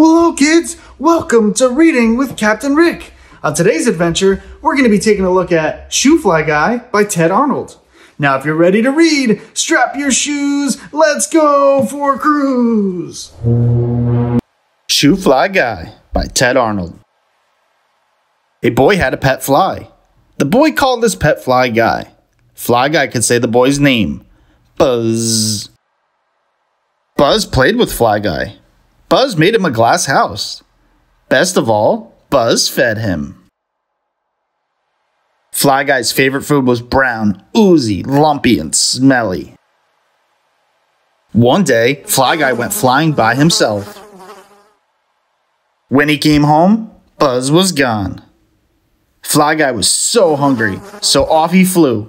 Well, hello, kids. Welcome to Reading with Captain Rick. On today's adventure, we're going to be taking a look at Shoo Fly Guy by Tedd Arnold. Now, if you're ready to read, strap your shoes. Let's go for a cruise. Shoo Fly Guy by Tedd Arnold. A boy had a pet fly. The boy called this pet Fly Guy. Fly Guy could say the boy's name Buzz. Buzz played with Fly Guy. Buzz made him a glass house. Best of all, Buzz fed him. Fly Guy's favorite food was brown, oozy, lumpy, and smelly. One day, Fly Guy went flying by himself. When he came home, Buzz was gone. Fly Guy was so hungry, so off he flew.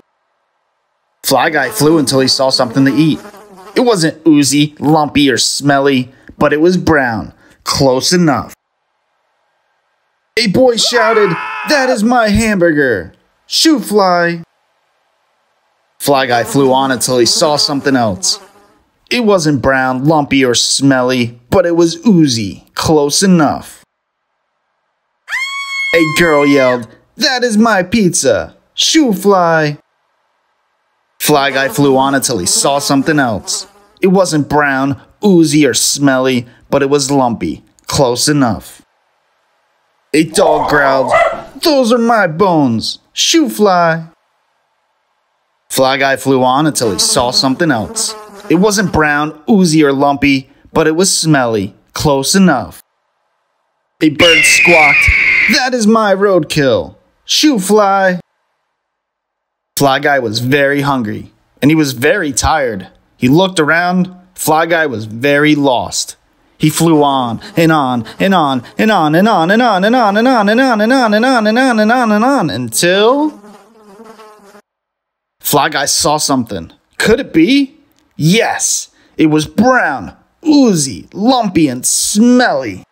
Fly Guy flew until he saw something to eat. It wasn't oozy, lumpy, or smelly but it was brown. Close enough. A boy shouted, That is my hamburger! Shoo fly! Fly Guy flew on until he saw something else. It wasn't brown, lumpy, or smelly, but it was oozy. Close enough. A girl yelled, That is my pizza! Shoo fly! Fly Guy flew on until he saw something else. It wasn't brown, oozy, or smelly, but it was lumpy. Close enough. A dog growled, Those are my bones. Shoo fly. Fly Guy flew on until he saw something else. It wasn't brown, oozy, or lumpy, but it was smelly. Close enough. A bird squawked, That is my roadkill. Shoo fly. Fly Guy was very hungry, and he was very tired. He looked around. Fly Guy was very lost. He flew on and on and on and on and on and on and on and on and on and on and on and on and on and on until Fly Guy saw something. Could it be? Yes, it was brown, oozy, lumpy, and smelly.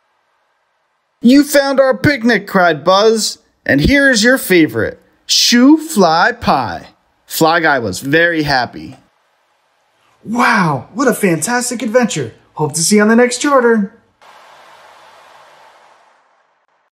You found our picnic, cried Buzz, and here is your favorite shoo fly pie. Fly Guy was very happy. Wow, what a fantastic adventure. Hope to see you on the next charter.